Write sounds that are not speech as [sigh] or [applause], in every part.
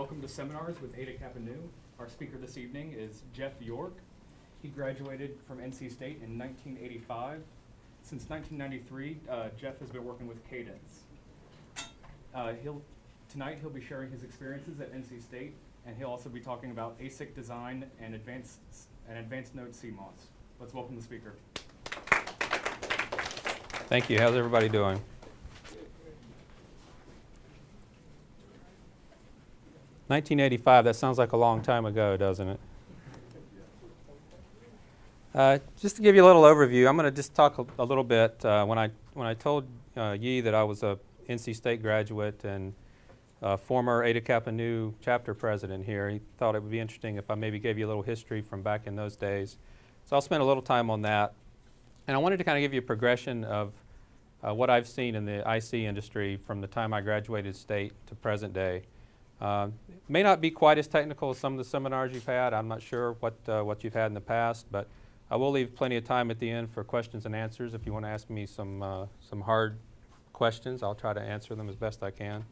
Welcome to Seminars with Eta Kappa Nu. Our speaker this evening is Jeff York. He graduated from NC State in 1985. Since 1993, uh, Jeff has been working with Cadence. Uh, he'll, tonight he'll be sharing his experiences at NC State, and he'll also be talking about ASIC design and advanced, and advanced node CMOS. Let's welcome the speaker. Thank you. How's everybody doing? Nineteen eighty-five. That sounds like a long time ago, doesn't it? Uh, just to give you a little overview, I'm going to just talk a, a little bit. Uh, when I when I told uh, Yi that I was a NC State graduate and former Eta Kappa Nu chapter president here, he thought it would be interesting if I maybe gave you a little history from back in those days. So I'll spend a little time on that. And I wanted to kind of give you a progression of uh, what I've seen in the IC industry from the time I graduated state to present day. Uh, may not be quite as technical as some of the seminars you've had. I'm not sure what, uh, what you've had in the past, but I will leave plenty of time at the end for questions and answers. If you want to ask me some, uh, some hard questions, I'll try to answer them as best I can.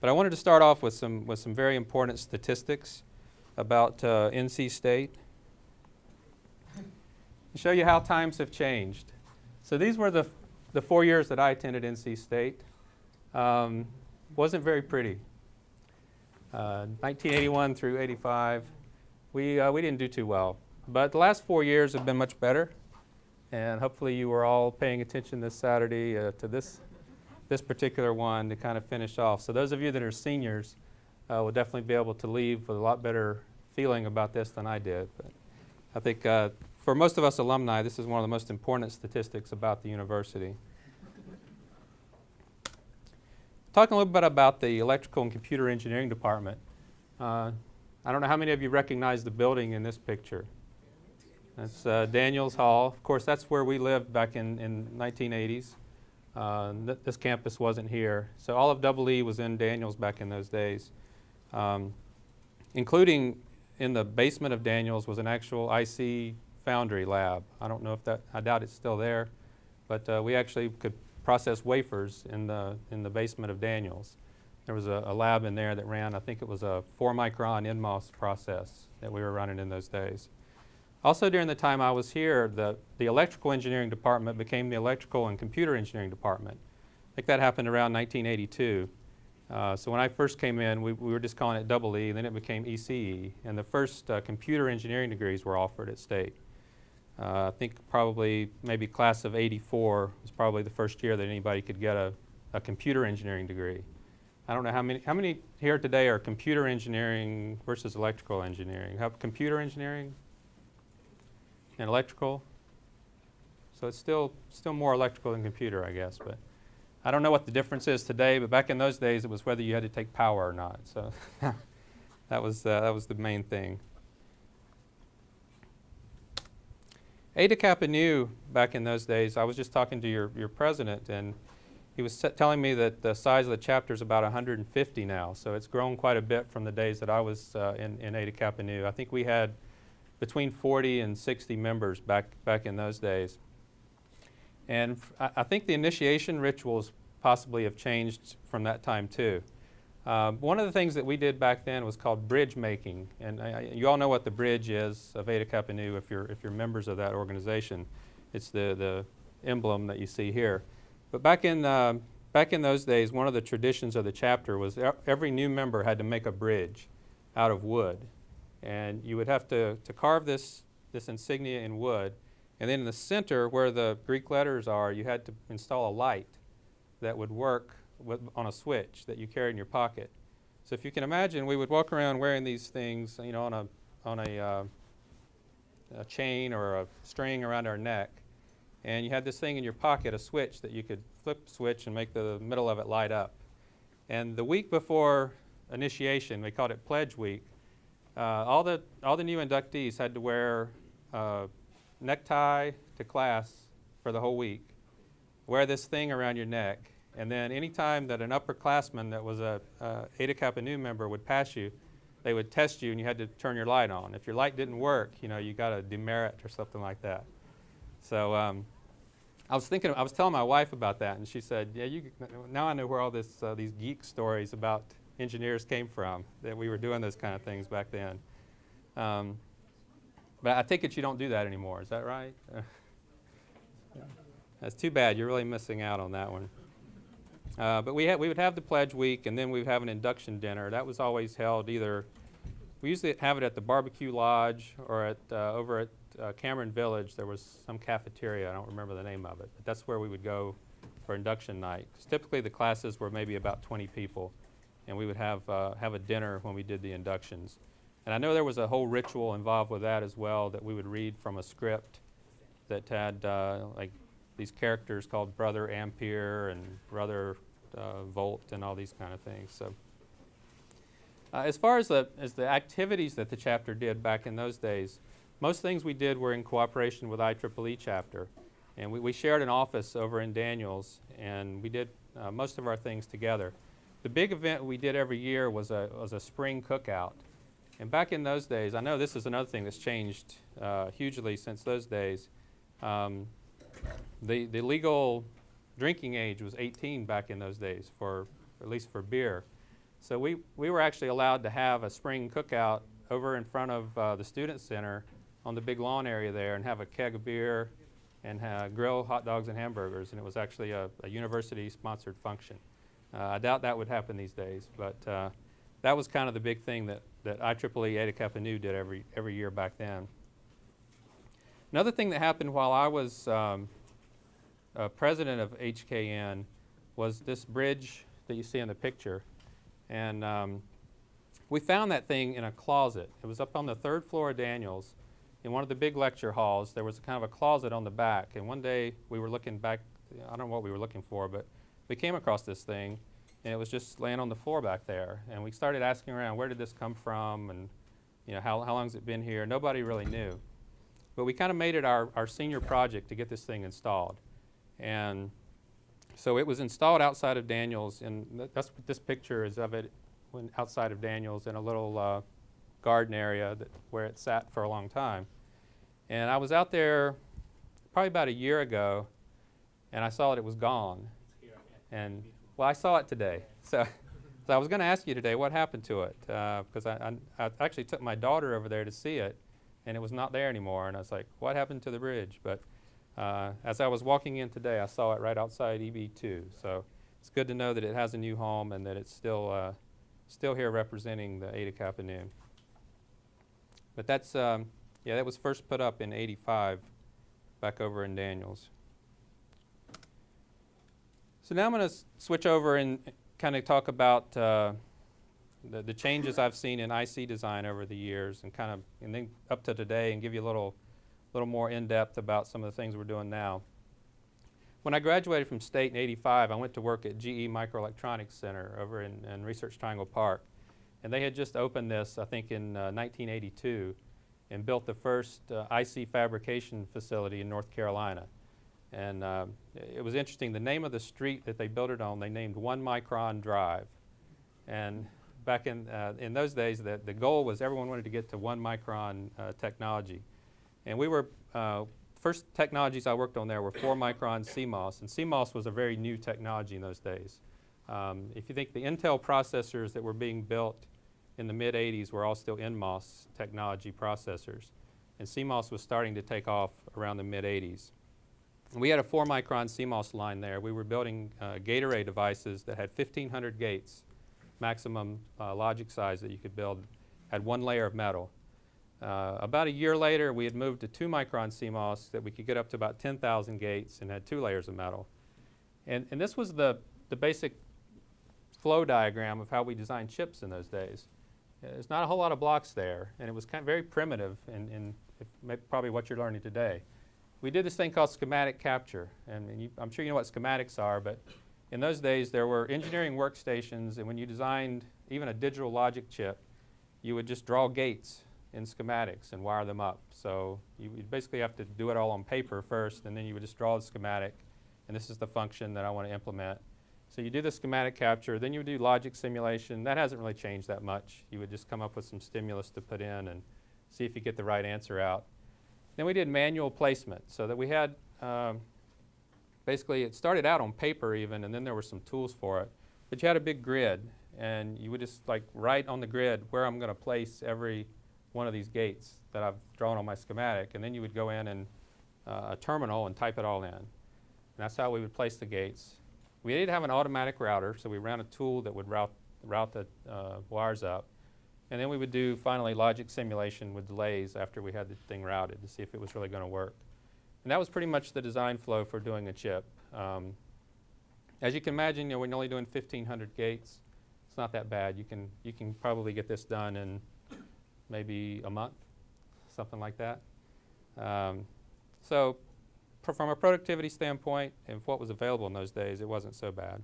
But I wanted to start off with some, with some very important statistics about uh, NC State show you how times have changed. So these were the, the four years that I attended NC State. Um, wasn't very pretty. Uh, 1981 through 85, we, uh, we didn't do too well. But the last four years have been much better. And hopefully you were all paying attention this Saturday uh, to this, this particular one to kind of finish off. So those of you that are seniors uh, will definitely be able to leave with a lot better feeling about this than I did. But I think uh, for most of us alumni, this is one of the most important statistics about the university. Talking a little bit about the electrical and computer engineering department. Uh, I don't know how many of you recognize the building in this picture. That's uh, Daniels Hall. Of course, that's where we lived back in, in 1980s. Uh, th this campus wasn't here. So all of Double E was in Daniels back in those days. Um, including in the basement of Daniels was an actual IC foundry lab. I don't know if that, I doubt it's still there, but uh, we actually could process wafers in the, in the basement of Daniels. There was a, a, lab in there that ran, I think it was a four micron NMOS process that we were running in those days. Also during the time I was here, the, the electrical engineering department became the electrical and computer engineering department. I think that happened around 1982. Uh, so when I first came in, we, we, were just calling it double E, then it became ECE, and the first uh, computer engineering degrees were offered at State. Uh, I think probably maybe class of 84 was probably the first year that anybody could get a, a computer engineering degree. I don't know how many, how many here today are computer engineering versus electrical engineering? Have computer engineering and electrical? So it's still, still more electrical than computer, I guess. But I don't know what the difference is today, but back in those days it was whether you had to take power or not. So [laughs] that, was, uh, that was the main thing. Eta Kappa Nu back in those days, I was just talking to your, your president, and he was telling me that the size of the chapter is about 150 now. So it's grown quite a bit from the days that I was uh, in, in Eta Kappa Nu. I think we had between 40 and 60 members back, back in those days. And I think the initiation rituals possibly have changed from that time too. Um, one of the things that we did back then was called bridge making, and uh, you all know what the bridge is of Eta Kappa Nu if you're, if you're members of that organization. It's the, the emblem that you see here. But back in, uh, back in those days, one of the traditions of the chapter was every new member had to make a bridge out of wood. And you would have to, to carve this, this insignia in wood, and then in the center where the Greek letters are, you had to install a light that would work on a switch that you carry in your pocket. So if you can imagine, we would walk around wearing these things, you know, on a, on a, uh, a chain or a string around our neck. And you had this thing in your pocket, a switch that you could flip switch and make the middle of it light up. And the week before initiation, we called it Pledge Week, uh, all, the, all the new inductees had to wear a necktie to class for the whole week, wear this thing around your neck, and then anytime that an upperclassman that was a, a Eta Kappa Nu member would pass you, they would test you and you had to turn your light on. If your light didn't work, you know, you got a demerit or something like that. So um, I was thinking, I was telling my wife about that, and she said, "Yeah, you, now I know where all this, uh, these geek stories about engineers came from, that we were doing those kind of things back then. Um, but I take it you don't do that anymore, is that right? [laughs] That's too bad, you're really missing out on that one. Uh, but we, we would have the pledge week, and then we would have an induction dinner. That was always held either, we usually have it at the barbecue lodge or at, uh, over at uh, Cameron Village. There was some cafeteria, I don't remember the name of it, but that's where we would go for induction night. 'Cause typically the classes were maybe about 20 people, and we would have, uh, have a dinner when we did the inductions. And I know there was a whole ritual involved with that as well, that we would read from a script that had uh, like these characters called Brother Ampere and Brother uh, Volt and all these kind of things. So, uh, as far as the as the activities that the chapter did back in those days, most things we did were in cooperation with IEEE chapter, and we, we shared an office over in Daniels, and we did uh, most of our things together. The big event we did every year was a was a spring cookout, and back in those days, I know this is another thing that's changed uh, hugely since those days. Um, the, the legal drinking age was 18 back in those days, for at least for beer. So we, we were actually allowed to have a spring cookout over in front of uh, the Student Center on the big lawn area there and have a keg of beer and uh, grill hot dogs and hamburgers. And it was actually a, a university-sponsored function. Uh, I doubt that would happen these days, but uh, that was kind of the big thing that, that IEEE Eta Kappa Nu did every, every year back then. Another thing that happened while I was um, uh, president of HKN was this bridge that you see in the picture. And um, we found that thing in a closet. It was up on the third floor of Daniels in one of the big lecture halls. There was a kind of a closet on the back. And one day we were looking back, I don't know what we were looking for, but we came across this thing and it was just laying on the floor back there. And we started asking around, where did this come from? And you know, how, how long has it been here? Nobody really knew. But we kind of made it our, our senior project to get this thing installed. And so it was installed outside of Daniels, and th- that's what this picture is of it when outside of Daniels in a little uh, garden area that, where it sat for a long time. And I was out there probably about a year ago, and I saw that it was gone. And well, I saw it today. So, so I was going to ask you today what happened to it because I, I, I actually took my daughter over there to see it, and it was not there anymore. And I was like, what happened to the bridge? But uh, as I was walking in today, I saw it right outside EB2. So it's good to know that it has a new home and that it's still, uh, still here representing the Eta Kappa Nu. But that's, um, yeah, that was first put up in 85 back over in Daniels. So now I'm going to switch over and kind of talk about uh, the, the changes I've seen in IC design over the years and kind of, and then up to today and give you a little, little more in-depth about some of the things we're doing now. When I graduated from state in 85, I went to work at GE Microelectronics Center over in, in Research Triangle Park. And they had just opened this, I think, in uh, 1982 and built the first uh, IC fabrication facility in North Carolina. And um, it was interesting, the name of the street that they built it on, they named One Micron Drive. And back in, uh, in those days, the, the goal was everyone wanted to get to one micron uh, technology. And we were, uh, first technologies I worked on there were four micron CMOS, and CMOS was a very new technology in those days. Um, if you think the Intel processors that were being built in the mid 80s were all still NMOS technology processors, and CMOS was starting to take off around the mid 80s. We had a four micron CMOS line there. We were building uh, gate devices that had 1,500 gates, maximum uh, logic size that you could build, had one layer of metal. Uh, about a year later, we had moved to two micron CMOS that we could get up to about 10,000 gates and had two layers of metal. And, and this was the, the basic flow diagram of how we designed chips in those days. There's not a whole lot of blocks there, and it was kind of very primitive in, in probably what you're learning today we did this thing called schematic capture. And, and you, I'm sure you know what schematics are, but in those days there were engineering workstations, and when you designed even a digital logic chip, you would just draw gates in schematics and wire them up. So you basically have to do it all on paper first, and then you would just draw the schematic, and this is the function that I want to implement. So you do the schematic capture, then you would do logic simulation. That hasn't really changed that much. You would just come up with some stimulus to put in and see if you get the right answer out. Then we did manual placement so that we had um, basically it started out on paper even and then there were some tools for it. But you had a big grid and you would just like write on the grid where I'm going to place every one of these gates that I've drawn on my schematic, and then you would go in and uh, a terminal and type it all in. And that's how we would place the gates. We did have an automatic router, so we ran a tool that would route, route the uh, wires up. And then we would do finally logic simulation with delays after we had the thing routed to see if it was really going to work. And that was pretty much the design flow for doing a chip. Um, as you can imagine, you know, when you're only doing 1,500 gates, it's not that bad. You can, you can probably get this done in maybe a month, something like that. Um, so from a productivity standpoint and what was available in those days, it wasn't so bad.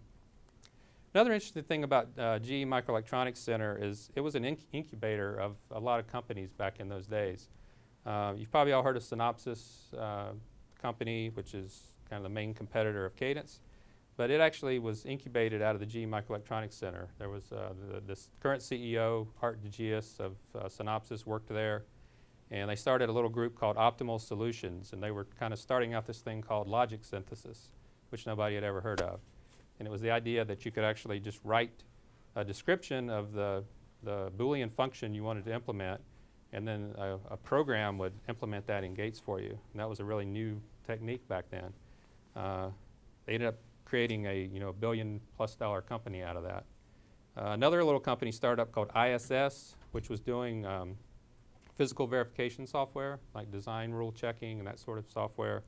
Another interesting thing about uh, GE Microelectronics Center is it was an inc- incubator of a lot of companies back in those days. Uh, you've probably all heard of Synopsys uh, company, which is kind of the main competitor of Cadence, but it actually was incubated out of the GE Microelectronics Center. There was uh, the this current CEO, Aart de Geus of uh, Synopsys, worked there, and they started a little group called Optimal Solutions, and they were kind of starting out this thing called logic synthesis, which nobody had ever heard of. And it was the idea that you could actually just write a description of the, the Boolean function you wanted to implement, and then a, a program would implement that in Gates for you. And that was a really new technique back then. Uh, they ended up creating a you know billion plus dollar company out of that. Uh, another little company startup called ISS, which was doing um, physical verification software, like design rule checking and that sort of software.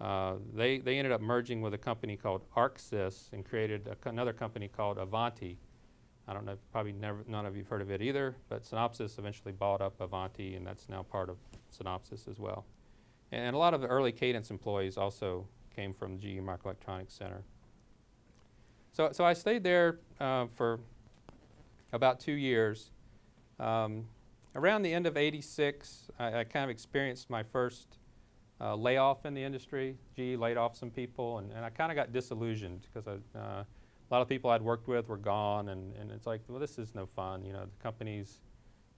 Uh, they, they ended up merging with a company called ArcSys and created another company called Avanti. I don't know, probably never, none of you've heard of it either, but Synopsys eventually bought up Avanti, and that's now part of Synopsys as well. And a lot of the early Cadence employees also came from GE Microelectronics Center. So, so I stayed there uh, for about two years. Um, around the end of 86, I, I kind of experienced my first uh, layoff in the industry. GE laid off some people, and, and I kind of got disillusioned because I, uh, a lot of people I'd worked with were gone, and, and it's like, well, this is no fun. You know, the company's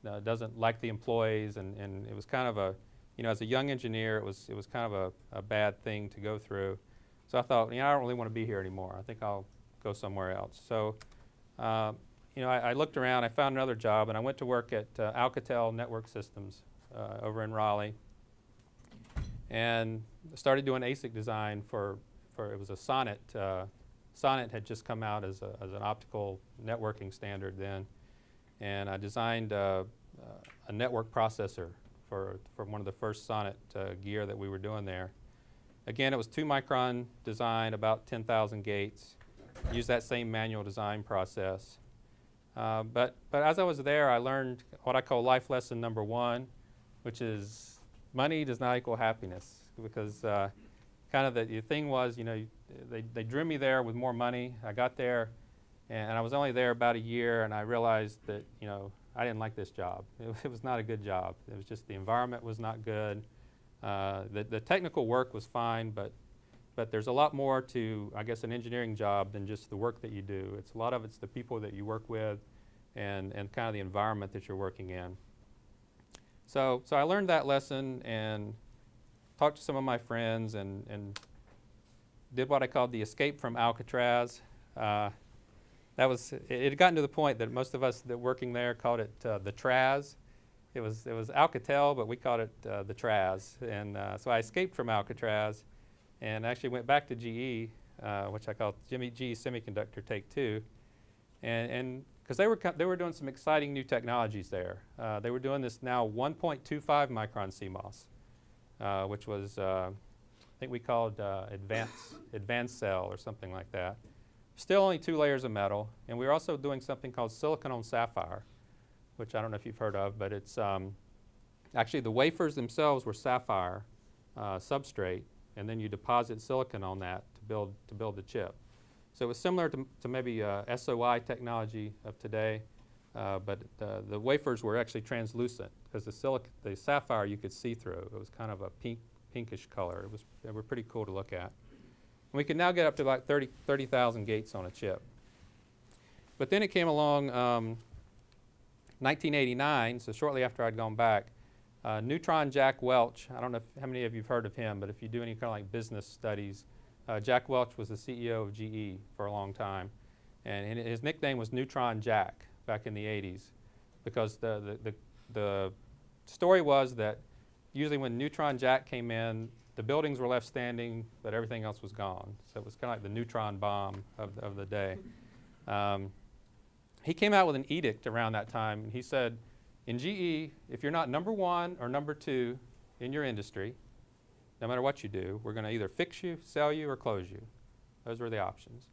uh, doesn't like the employees, and, and it was kind of a, you know, as a young engineer, it was it was kind of a, a bad thing to go through. So I thought, you know, I don't really want to be here anymore. I think I'll go somewhere else. So, uh, you know, I, I looked around, I found another job, and I went to work at uh, Alcatel Network Systems uh, over in Raleigh and started doing ASIC design for, for it was a SONET. SONET had just come out as, a, as an optical networking standard then, and I designed uh, uh, a network processor for, for one of the first SONET uh, gear that we were doing there. Again, it was two micron design, about 10,000 gates. Used that same manual design process. Uh, but, but as I was there, I learned what I call life lesson number one, which is money does not equal happiness because uh, kind of the, the thing was, you know, they, they drew me there with more money. I got there, and I was only there about a year, and I realized that, you know, I didn't like this job. [laughs] It, it was not a good job. It was just the environment was not good. Uh, the, the technical work was fine, but, but there's a lot more to, I guess, an engineering job than just the work that you do. It's a lot of it's the people that you work with and, and kind of the environment that you're working in. So, so I learned that lesson and talked to some of my friends and, and did what I called the escape from Alcatraz. Uh, that was, it, it had gotten to the point that most of us that working there called it uh, the Traz. It was, it was Alcatel, but we called it uh, the Traz. And uh, so I escaped from Alcatraz and actually went back to GE, uh, which I called Jimmy G Semiconductor Take Two. And, and because they were they were doing some exciting new technologies there. Uh, they were doing this now 1.25 micron CMOS, uh, which was uh, I think we called uh, advanced advanced cell or something like that. Still only two layers of metal, and we were also doing something called silicon on sapphire, which I don't know if you've heard of, but it's um, actually the wafers themselves were sapphire uh, substrate, and then you deposit silicon on that to build to build the chip. So it was similar to, to maybe uh, SOI technology of today, uh, but the, the wafers were actually translucent because the the sapphire you could see through. It was kind of a pink, pinkish color. It was they were pretty cool to look at. And we could now get up to about 30 30,000 gates on a chip. But then it came along um, 1989, so shortly after I'd gone back. Uh, Neutron Jack Welch, I don't know if, how many of you have heard of him, but if you do any kind of like business studies, uh, Jack Welch was the CEO of GE for a long time. And hi- his nickname was Neutron Jack back in the 80s because the, the, the, the story was that usually when Neutron Jack came in, the buildings were left standing, but everything else was gone. So it was kind of like the neutron bomb of, the- of the day. Um, he came out with an edict around that time, and he said, in GE, if you're not number one or number two in your industry, no matter what you do, we're going to either fix you, sell you, or close you. Those were the options.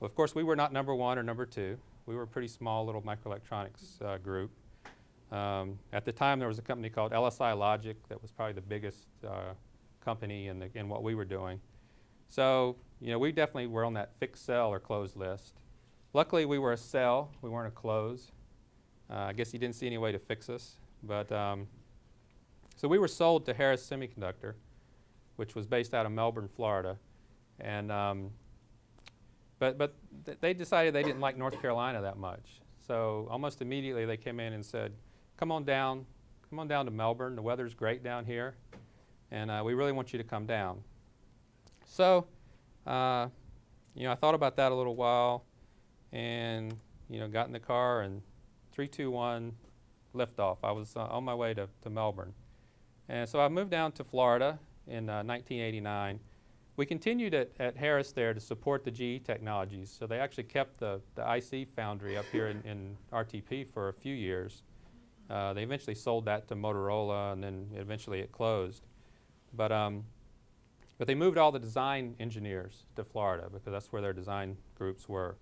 Well, of course, we were not number one or number two. We were a pretty small little microelectronics uh, group. Um, at the time, there was a company called LSI Logic that was probably the biggest uh, company in, the, in what we were doing. So, you know, we definitely were on that fixed sell, or close list. Luckily, we were a sell. We weren't a close. Uh, I guess he didn't see any way to fix us. But um, so we were sold to Harris Semiconductor, which was based out of Melbourne, Florida, and um, but but th- they decided they didn't like North Carolina that much. So almost immediately they came in and said, "Come on down, come on down to Melbourne. The weather's great down here, and uh, we really want you to come down." So, uh, you know, I thought about that a little while, and you know, got in the car and three, two, one, liftoff. I was uh, on my way to, to Melbourne. And so I moved down to Florida in uh, 1989. We continued at, at Harris there to support the GE technologies. So they actually kept the, the IC foundry up here in, in RTP for a few years. Uh, they eventually sold that to Motorola and then eventually it closed. But, um, but they moved all the design engineers to Florida because that's where their design groups were.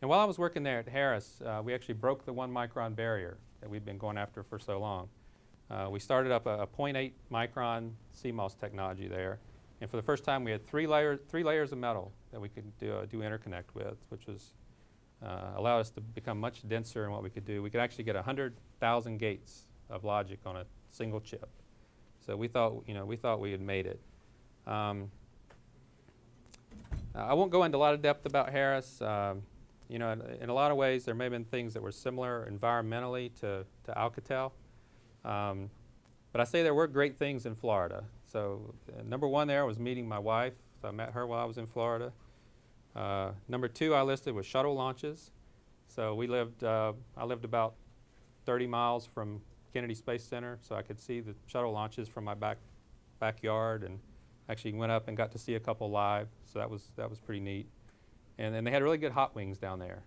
And while I was working there at Harris, uh, we actually broke the one micron barrier that we've been going after for so long. Uh, we started up a, a 0.8 micron CMOS technology there. And for the first time, we had three, layer, three layers of metal that we could do, uh, do interconnect with, which was uh, allowed us to become much denser in what we could do. We could actually get 100,000 gates of logic on a single chip. So we thought, you know, we thought we had made it. Um, I won't go into a lot of depth about Harris. Um, you know, in, in, a lot of ways, there may have been things that were similar environmentally to, to Alcatel. Um, but I say there were great things in Florida. So uh, number one there was meeting my wife. So I met her while I was in Florida. Uh, number two I listed was shuttle launches. So we lived, uh, I lived about 30 miles from Kennedy Space Center, so I could see the shuttle launches from my back backyard, and actually went up and got to see a couple live. So that was that was pretty neat. And then they had really good hot wings down there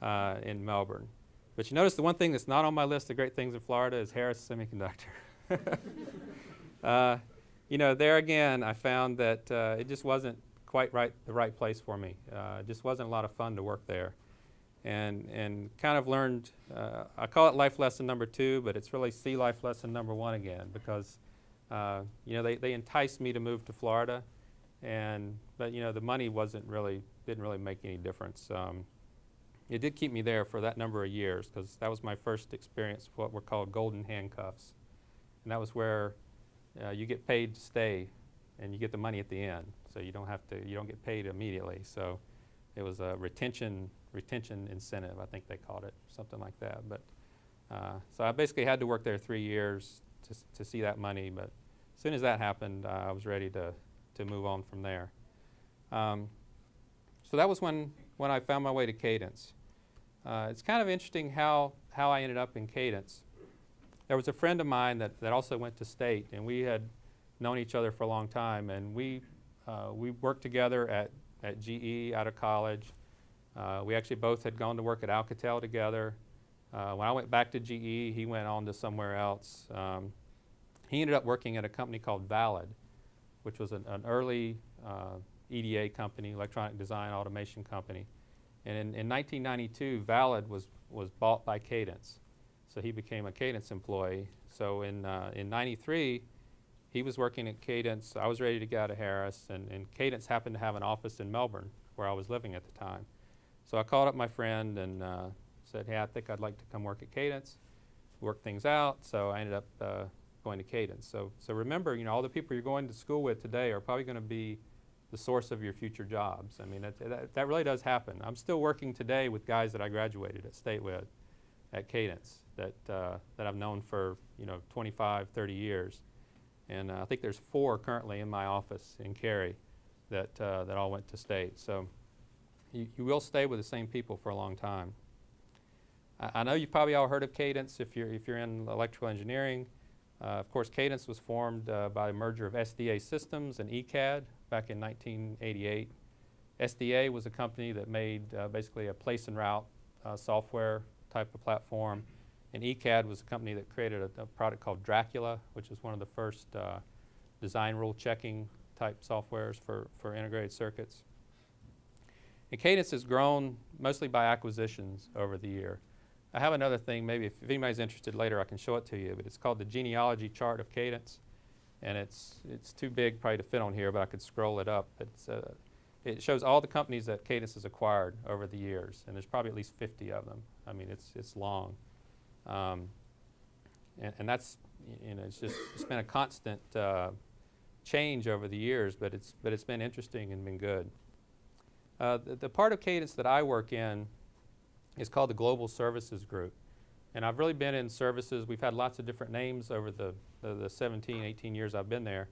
uh, in Melbourne. But you notice the one thing that's not on my list of great things in Florida is Harris Semiconductor. [laughs] uh, you know, there again, I found that uh, it just wasn't quite right, the right place for me. Uh, it just wasn't a lot of fun to work there. And, and kind of learned, uh, I call it life lesson number two, but it's really see life lesson number one again because, uh, you know, they, they enticed me to move to Florida. And, but, you know, the money wasn't really, didn't really make any difference. Um, it did keep me there for that number of years because that was my first experience with what were called golden handcuffs. And that was where uh, you get paid to stay and you get the money at the end. So you don't have to, you don't get paid immediately. So it was a retention, retention incentive, I think they called it, something like that. But uh, so I basically had to work there three years to, to see that money. But as soon as that happened, uh, I was ready to, to move on from there. Um, so that was when, when I found my way to Cadence. Uh, it's kind of interesting how, how I ended up in Cadence. There was a friend of mine that, that also went to state, and we had known each other for a long time, and we, uh, we worked together at, at GE out of college. Uh, we actually both had gone to work at Alcatel together. Uh, when I went back to GE, he went on to somewhere else. Um, he ended up working at a company called Valid, which was an, an early uh, EDA company, electronic design automation company. And in, in 1992, Valid was, was bought by Cadence. So he became a Cadence employee. So in, uh, in 93, he was working at Cadence. I was ready to get out of Harris, and, and Cadence happened to have an office in Melbourne where I was living at the time. So I called up my friend and uh, said, hey, I think I'd like to come work at Cadence, work things out. So I ended up uh, going to Cadence. So, so remember, you know, all the people you're going to school with today are probably going to be the source of your future jobs. I mean, that, that, that, really does happen. I'm still working today with guys that I graduated at State with, at Cadence, that, uh, that I've known for, you know, 25, 30 years. And uh, I think there's four currently in my office in Cary that, uh, that all went to State. So you, you will stay with the same people for a long time. I, I know you've probably all heard of Cadence if you're, if you're in electrical engineering. Uh, of course, Cadence was formed uh, by a merger of SDA Systems and ECAD back in 1988. SDA was a company that made uh, basically a place and route uh, software type of platform, and ECAD was a company that created a, a product called Dracula, which was one of the first uh, design rule checking type softwares for, for integrated circuits. And Cadence has grown mostly by acquisitions over the year. I have another thing, maybe if, if anybody's interested later, I can show it to you, but it's called the genealogy chart of Cadence. And it's, it's too big probably to fit on here, but I could scroll it up. It's, uh, it shows all the companies that Cadence has acquired over the years, and there's probably at least 50 of them. I mean, it's, it's long. Um, and, and that's, you know, it's just, it's been a constant uh, change over the years, but it's, but it's been interesting and been good. Uh, the, the part of Cadence that I work in is called the Global Services Group. And I've really been in services. We've had lots of different names over the, the, the 17, 18 years I've been there.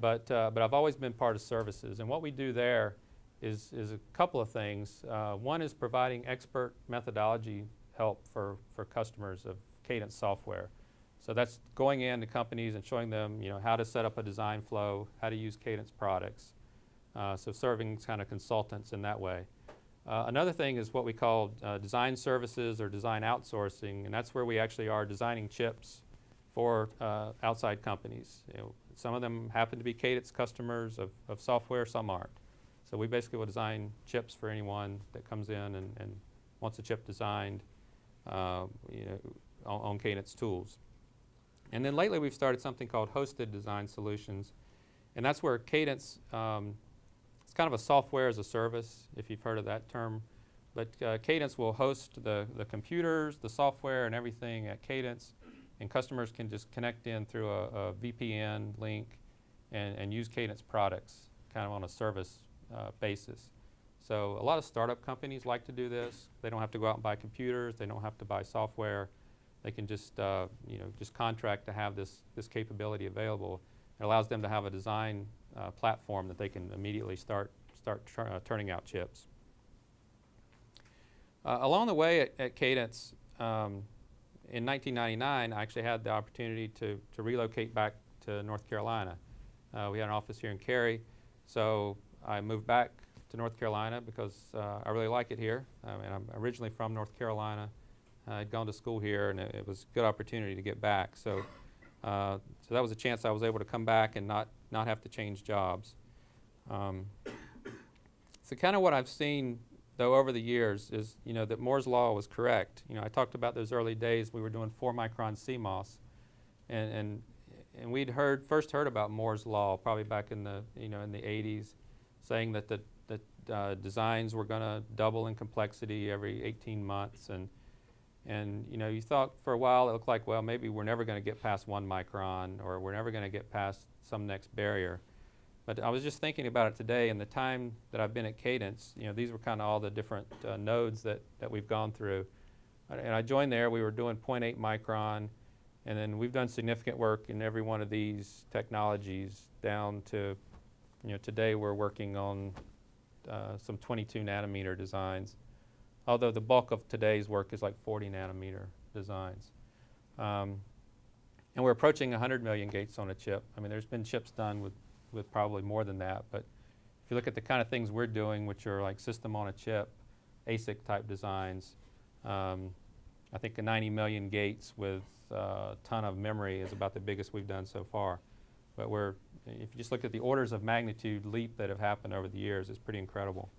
But, uh, but I've always been part of services. And what we do there is, is a couple of things. Uh, one is providing expert methodology help for, for customers of Cadence software. So that's going into companies and showing them, you know, how to set up a design flow, how to use Cadence products. Uh, so serving kind of consultants in that way. Uh, another thing is what we call uh, design services or design outsourcing, and that's where we actually are designing chips for uh, outside companies. You know, some of them happen to be Cadence customers of, of software, some aren't. So we basically will design chips for anyone that comes in and, and wants a chip designed uh, you know, on, on Cadence tools. And then lately we've started something called hosted design solutions, and that's where Cadence um, it's kind of a software as a service, if you've heard of that term. But uh, Cadence will host the, the computers, the software, and everything at Cadence, and customers can just connect in through a, a VPN link and, and use Cadence products kind of on a service uh, basis. So a lot of startup companies like to do this. They don't have to go out and buy computers. They don't have to buy software. They can just, uh, you know, just contract to have this, this capability available. It allows them to have a design uh, platform that they can immediately start, start uh, turning out chips. Uh, along the way at, at Cadence, um, in 1999, I actually had the opportunity to, to relocate back to North Carolina. Uh, we had an office here in Cary, so I moved back to North Carolina because uh, I really like it here. I mean, I'm originally from North Carolina. I'd gone to school here, and it, it was a good opportunity to get back. So, uh, so that was a chance I was able to come back and not not have to change jobs. Um, so kind of what I've seen though over the years is you know that Moore's law was correct. You know I talked about those early days we were doing four micron CMOS, and and and we'd heard first heard about Moore's law probably back in the you know in the 80s, saying that the uh, designs were going to double in complexity every 18 months and and you know you thought for a while it looked like well maybe we're never going to get past one micron or we're never going to get past some next barrier. But I was just thinking about it today, and the time that I've been at Cadence, you know, these were kind of all the different uh, nodes that, that we've gone through. And I joined there, we were doing 0.8 micron, and then we've done significant work in every one of these technologies down to, you know, today we're working on uh, some 22 nanometer designs. Although the bulk of today's work is like 40 nanometer designs. Um, and we're approaching 100 million gates on a chip. I mean, there's been chips done with, with probably more than that, but if you look at the kind of things we're doing, which are like system on a chip, ASIC type designs, um, I think a 90 million gates with uh, a ton of memory is about the biggest we've done so far. But we're, if you just look at the orders of magnitude leap that have happened over the years, it's pretty incredible.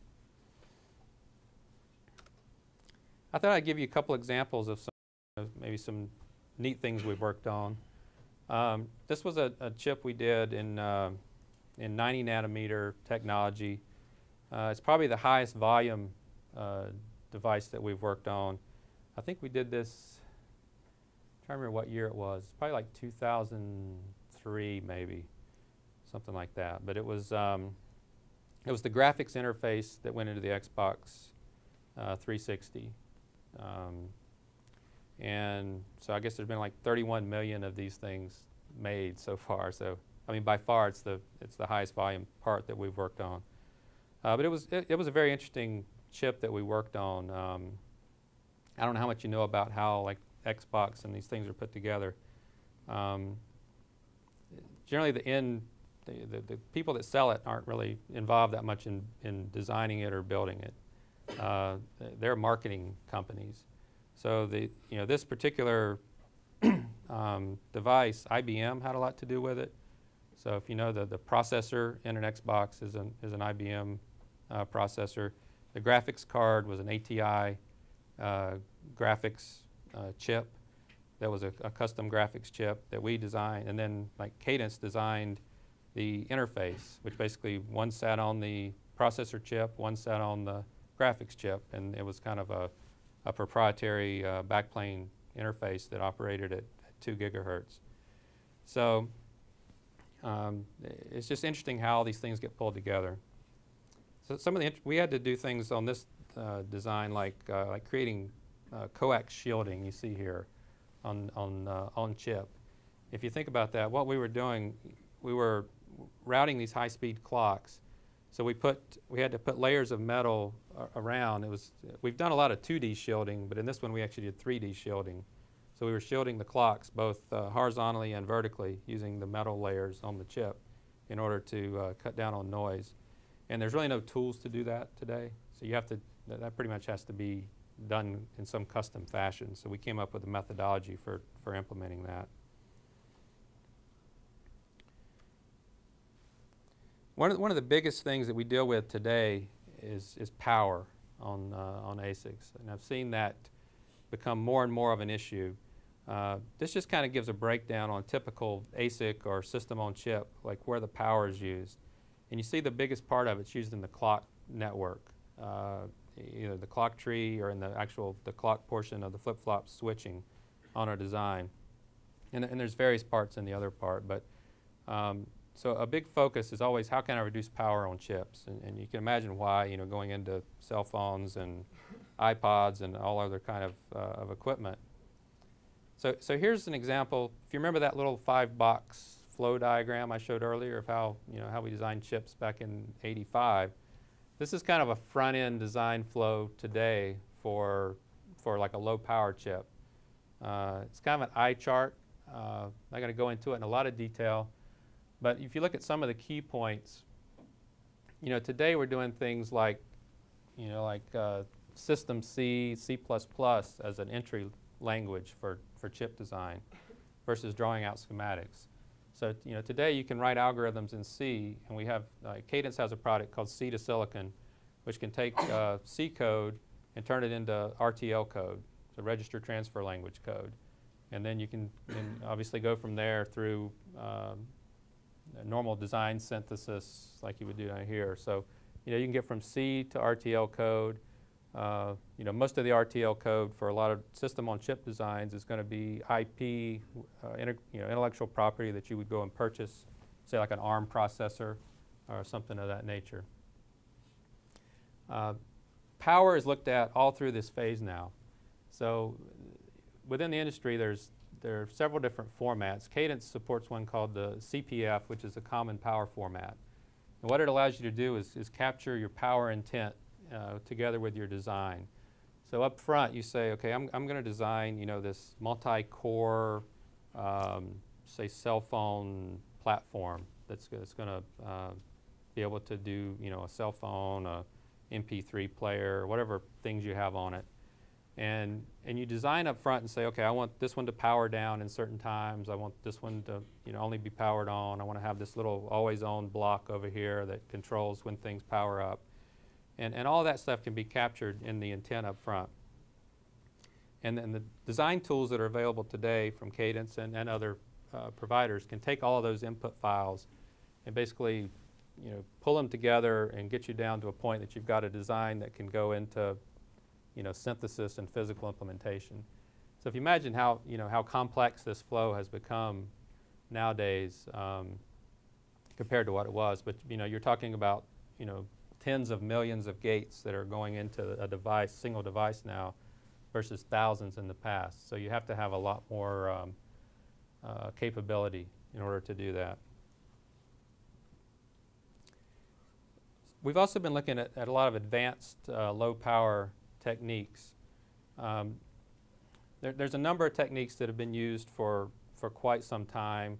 I thought I'd give you a couple examples of some, maybe some neat things we've worked on. Um, this was a, a, chip we did in, uh, in 90 nanometer technology. Uh, it's probably the highest volume uh, device that we've worked on. I think we did this, I'm trying to remember what year it was, probably like 2003 maybe, something like that. But it was, um, it was the graphics interface that went into the Xbox uh, 360. Um, and so I guess there's been like 31 million of these things made so far. So I mean, by far, it's the it's the highest volume part that we've worked on. Uh, but it was it, it, was a very interesting chip that we worked on. Um, I don't know how much you know about how like Xbox and these things are put together. Um, generally, the end, the, the, the people that sell it aren't really involved that much in, in designing it or building it. Uh, they're marketing companies. So the, you know, this particular [clears throat] um, device, IBM had a lot to do with it. So if you know the, the processor in an Xbox is an, is an IBM uh, processor. The graphics card was an ATI uh, graphics uh, chip. That was a, a, custom graphics chip that we designed, and then like Cadence designed the interface, which basically one sat on the processor chip, one sat on the graphics chip, and it was kind of a, a proprietary uh, backplane interface that operated at, at two gigahertz. So um, it's just interesting how these things get pulled together. So some of the we had to do things on this uh, design like uh, like creating uh, coax shielding you see here on on uh, on chip. If you think about that, what we were doing, we were routing these high-speed clocks. So we put we had to put layers of metal around. It was we've done a lot of 2D shielding, but in this one we actually did 3D shielding. So we were shielding the clocks both uh, horizontally and vertically using the metal layers on the chip in order to uh, cut down on noise. And there's really no tools to do that today. So you have to, that, that pretty much has to be done in some custom fashion. So we came up with a methodology for, for implementing that. One of, one of the biggest things that we deal with today is, is power on, uh, on ASICs. And I've seen that become more and more of an issue. Uh, this just kind of gives a breakdown on typical ASIC or system on chip, like where the power is used. And you see the biggest part of it's used in the clock network, uh, either the clock tree or in the actual the clock portion of the flip-flop switching on our design. And, and, there's various parts in the other part, but um, so a big focus is always how can I reduce power on chips, and, and you can imagine why. You know, going into cell phones and iPods and all other kind of, uh, of equipment. So, so here's an example. If you remember that little five box flow diagram I showed earlier of how, you know, how we designed chips back in 85, this is kind of a front end design flow today for, for like a low power chip. Uh, it's kind of an eye chart. Uh, I'm not going to go into it in a lot of detail. But if you look at some of the key points, you know, today we're doing things like, you know, like uh, SystemC, C++ as an entry language for, for chip design versus drawing out schematics. So you know, today you can write algorithms in C, and we have, uh, Cadence has a product called C to Silicon, which can take uh, C code and turn it into RTL code, so register transfer language code. And then you can, obviously go from there through um, normal design synthesis like you would do down here. So you know, you can get from C to RTL code, uh, you know, most of the RTL code for a lot of system-on-chip designs is going to be IP, uh, you know, intellectual property that you would go and purchase, say like an ARM processor or something of that nature. Uh, power is looked at all through this phase now. So within the industry, there's there are several different formats. Cadence supports one called the CPF, which is a common power format. And what it allows you to do is, is capture your power intent uh, together with your design. So up front, you say, okay, I'm, I'm going to design, you know, this multi-core, um, say, cell phone platform that's, that's going to uh, be able to do, you know, a cell phone, a MP3 player, whatever things you have on it. And, and you design up front and say, okay, I want this one to power down in certain times. I want this one to you know, only be powered on. I want to have this little always on block over here that controls when things power up. And, and all that stuff can be captured in the intent up front. And then the design tools that are available today from Cadence and, and other uh, providers can take all of those input files and basically you know, pull them together and get you down to a point that you've got a design that can go into you know, synthesis and physical implementation. So if you imagine how, you know, how complex this flow has become nowadays um, compared to what it was, but you know, you're talking about you know, tens of millions of gates that are going into a device, single device now, versus thousands in the past. So you have to have a lot more um, uh, capability in order to do that. we've also been looking at, at a lot of advanced uh, low power techniques. Um, there, there's a number of techniques that have been used for, for quite some time.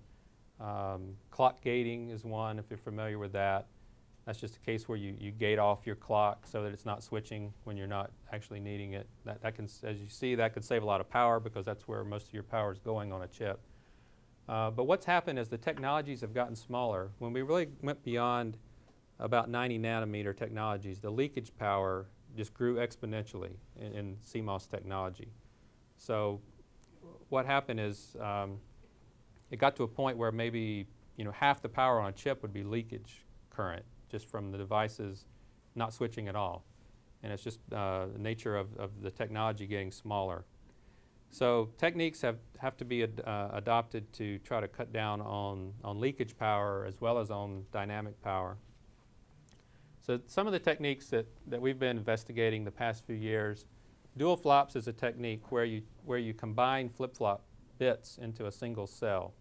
Um, clock gating is one, if you're familiar with that. That's just a case where you, you gate off your clock so that it's not switching when you're not actually needing it. That, that can, as you see, that could save a lot of power because that's where most of your power is going on a chip. Uh, but what's happened is the technologies have gotten smaller. When we really went beyond about 90 nanometer technologies, the leakage power just grew exponentially in, in CMOS technology. So what happened is um, it got to a point where maybe you know half the power on a chip would be leakage current just from the devices not switching at all. And it's just uh, the nature of, of the technology getting smaller. So techniques have, have to be ad, uh, adopted to try to cut down on, on leakage power as well as on dynamic power. So some of the techniques that, that we've been investigating the past few years, dual flops is a technique where you, where you combine flip-flop bits into a single cell.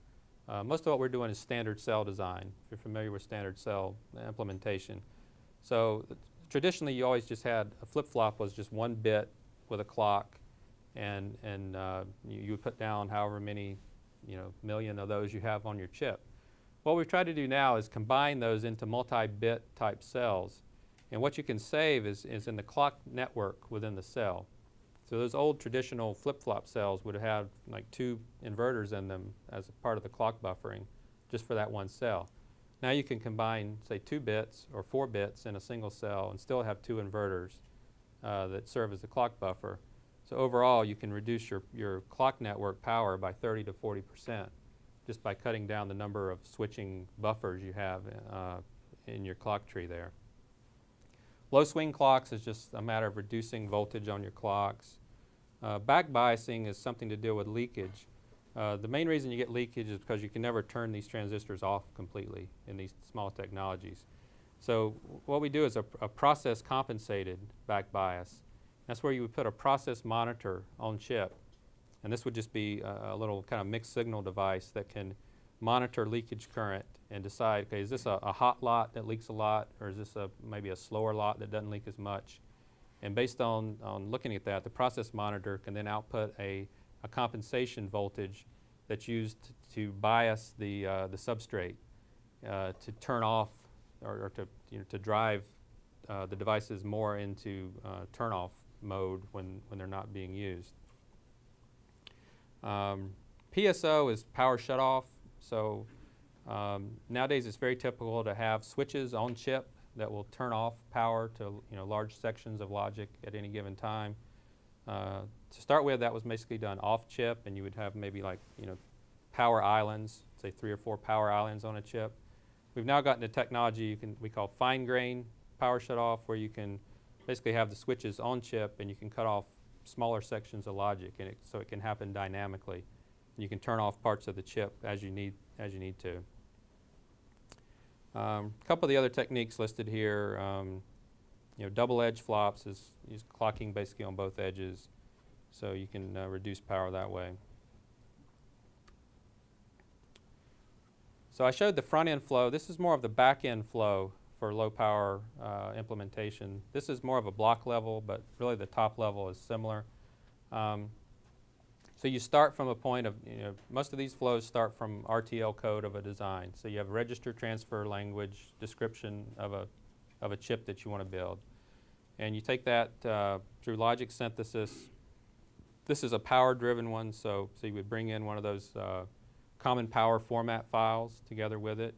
Uh, most of what we're doing is standard cell design, if you're familiar with standard cell implementation. So traditionally you always just had a flip-flop was just one bit with a clock and, and uh, you, you would put down however many you know, million of those you have on your chip. What we've tried to do now is combine those into multi-bit type cells. And what you can save is, is in the clock network within the cell. So those old traditional flip-flop cells would have like two inverters in them as a part of the clock buffering just for that one cell. Now you can combine, say, two bits or four bits in a single cell and still have two inverters uh, that serve as the clock buffer. So overall, you can reduce your, your clock network power by 30 to 40 percent just by cutting down the number of switching buffers you have uh, in your clock tree there. Low swing clocks is just a matter of reducing voltage on your clocks. Uh, back biasing is something to deal with leakage. Uh, the main reason you get leakage is because you can never turn these transistors off completely in these small technologies. So what we do is a, a process compensated back bias. That's where you would put a process monitor on chip. And this would just be a, a little kind of mixed signal device that can monitor leakage current and decide, okay, is this a, a hot lot that leaks a lot or is this a, maybe a slower lot that doesn't leak as much? And based on, on looking at that, the process monitor can then output a, a compensation voltage that's used to bias the, uh, the substrate uh, to turn off or, or to, you know, to drive uh, the devices more into uh, turn off mode when, when they're not being used. Um, PSO is power shutoff. So um, nowadays it's very typical to have switches on chip that will turn off power to you know large sections of logic at any given time. Uh, to start with, that was basically done off chip, and you would have maybe like you know power islands, say three or four power islands on a chip. We've now gotten to technology you can we call fine grain power shutoff, where you can basically have the switches on chip, and you can cut off smaller sections of logic, and it, so it can happen dynamically. You can turn off parts of the chip as you need as you need to. A um, couple of the other techniques listed here, um, you know, double edge flops is, is clocking basically on both edges, so you can uh, reduce power that way. So I showed the front end flow. This is more of the back end flow for low power uh, implementation. This is more of a block level, but really the top level is similar. Um, so you start from a point of, you know, most of these flows start from RTL code of a design. So you have register transfer language description of a, of a chip that you want to build. And you take that uh, through logic synthesis. This is a power driven one, so, so you would bring in one of those uh, common power format files together with it.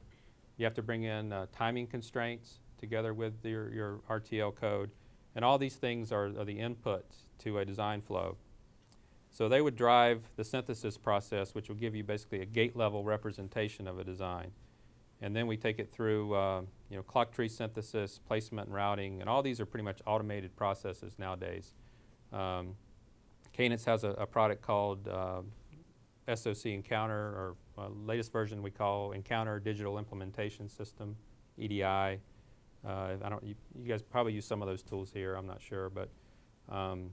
You have to bring in uh, timing constraints together with your, your RTL code. And all these things are, are the input to a design flow. So they would drive the synthesis process, which will give you basically a gate level representation of a design. And then we take it through uh, you know, clock tree synthesis, placement and routing, and all these are pretty much automated processes nowadays. Um, Cadence has a, a product called uh, SOC Encounter, or uh, latest version we call Encounter Digital Implementation System, EDI. Uh, I don't, you, you, guys probably use some of those tools here, I'm not sure, but um,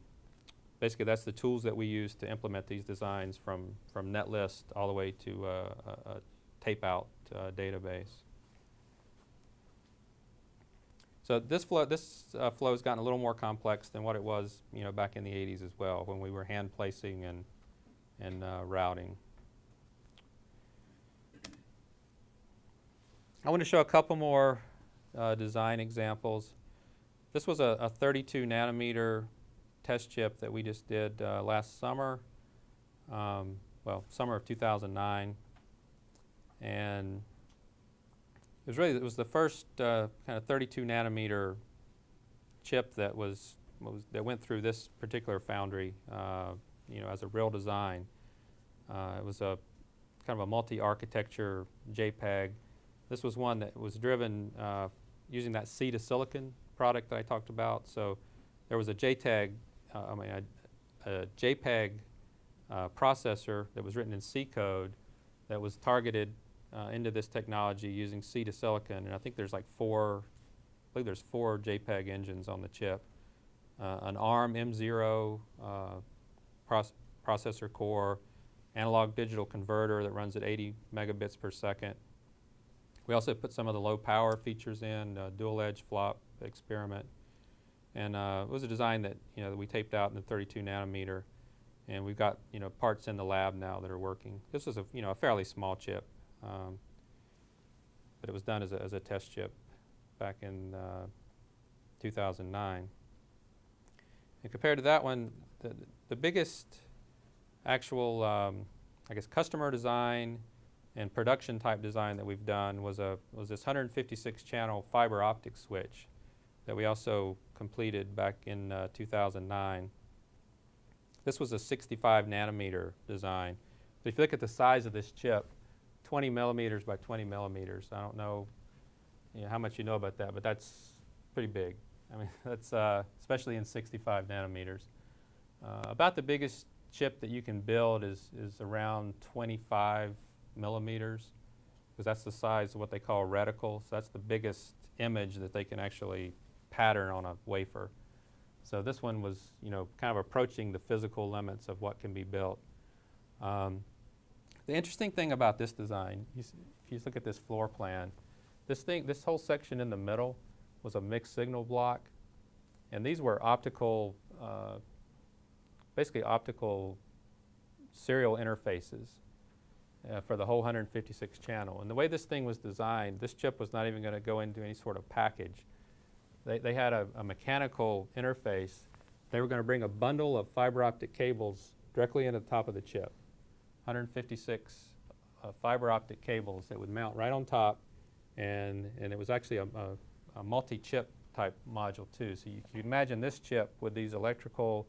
basically that's the tools that we use to implement these designs from, from netlist all the way to uh, a, a tape out uh, database. So this flow, this uh, flow has gotten a little more complex than what it was, you know, back in the 80s as well, when we were hand placing and and uh, routing. I want to show a couple more uh, design examples. This was a, a 32 nanometer test chip that we just did uh, last summer, um, well, summer of 2009, and it was really it was the first uh, kind of 32 nanometer chip that was, was that went through this particular foundry, uh, you know, as a real design. Uh, it was a kind of a multi-architecture JPEG. This was one that was driven uh, using that C to silicon product that I talked about. So there was a JTAG, uh, I mean a, a JPEG uh, processor that was written in C code that was targeted uh, into this technology using C to silicon, and I think there's like four, I believe there's four JPEG engines on the chip. Uh, an ARM M0 uh, proce processor core, analog digital converter that runs at 80 megabits per second. We also put some of the low power features in, uh, dual edge flop experiment. And uh, it was a design that, you know, that we taped out in the 32 nanometer. And we've got, you know, parts in the lab now that are working. This was a, you know, a fairly small chip. Um, but it was done as a, as a test chip back in uh, 2009. And compared to that one, the, the biggest actual, um, I guess, customer design and production type design that we've done was a was this 156 channel fiber optic switch that we also completed back in uh, 2009. This was a 65 nanometer design. But if you look at the size of this chip, 20 millimeters by 20 millimeters. I don't know, you know how much you know about that, but that's pretty big. I mean, [laughs] that's uh, especially in 65 nanometers. Uh, about the biggest chip that you can build is, is around 25 millimeters, because that's the size of what they call a reticle. So that's the biggest image that they can actually pattern on a wafer. So this one was, you know, kind of approaching the physical limits of what can be built. Um, the interesting thing about this design, you if you look at this floor plan, this thing, this whole section in the middle was a mixed signal block, and these were optical, uh, basically optical serial interfaces uh, for the whole 156 channel. And the way this thing was designed, this chip was not even going to go into any sort of package. They, they had a, a mechanical interface. They were going to bring a bundle of fiber optic cables directly into the top of the chip. 156 uh, fiber optic cables that would mount right on top, and, and it was actually a, a, a multi-chip type module too. So you can imagine this chip with these electrical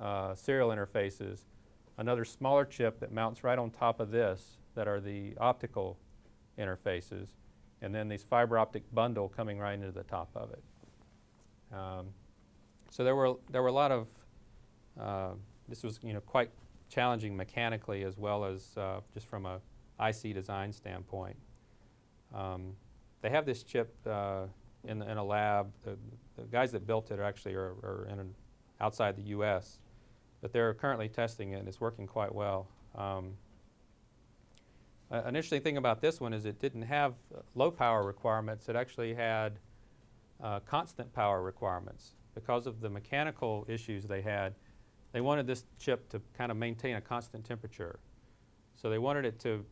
uh, serial interfaces, another smaller chip that mounts right on top of this that are the optical interfaces, and then these fiber optic bundle coming right into the top of it. Um, so there were there were a lot of uh, this was you know quite challenging mechanically as well as uh, just from a IC design standpoint. Um, they have this chip uh, in, in a lab. The, the guys that built it are actually are, are in an, outside the U.S., but they're currently testing it and it's working quite well. Um, an interesting thing about this one is it didn't have uh, low power requirements. It actually had uh, constant power requirements because of the mechanical issues they had they wanted this chip to kind of maintain a constant temperature. So they wanted it to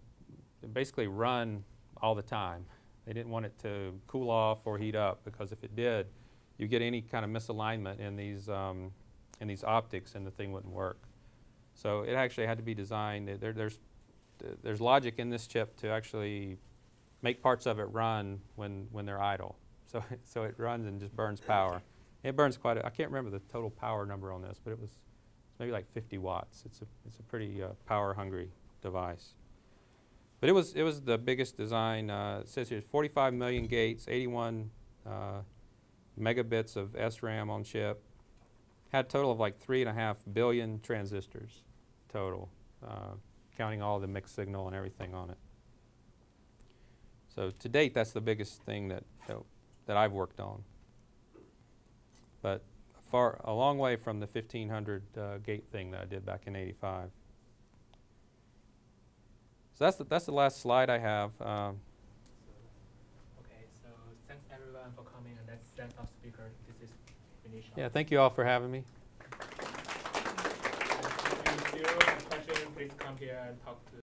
basically run all the time. They didn't want it to cool off or heat up because if it did, you get any kind of misalignment in these, um, in these optics and the thing wouldn't work. So it actually had to be designed, there, there's, there's logic in this chip to actually make parts of it run when, when they're idle. So, [laughs] so it runs and just burns power. It burns quite a, I can't remember the total power number on this, but it was maybe like 50 watts. It's a, it's a pretty uh, power hungry device. But it was, it was the biggest design. Uh, it says here 45 million gates, 81 uh, megabits of SRAM on chip. Had a total of like three and a half billion transistors total, uh, counting all the mixed signal and everything on it. So to date, that's the biggest thing that, that, that I've worked on. But far a long way from the 1500 uh, gate thing that I did back in '85. So that's the, that's the last slide I have. Um, Okay, so thanks everyone for coming and That's our speaker. This is. Yeah, thank you all for having me. If you still have question, please come here and talk to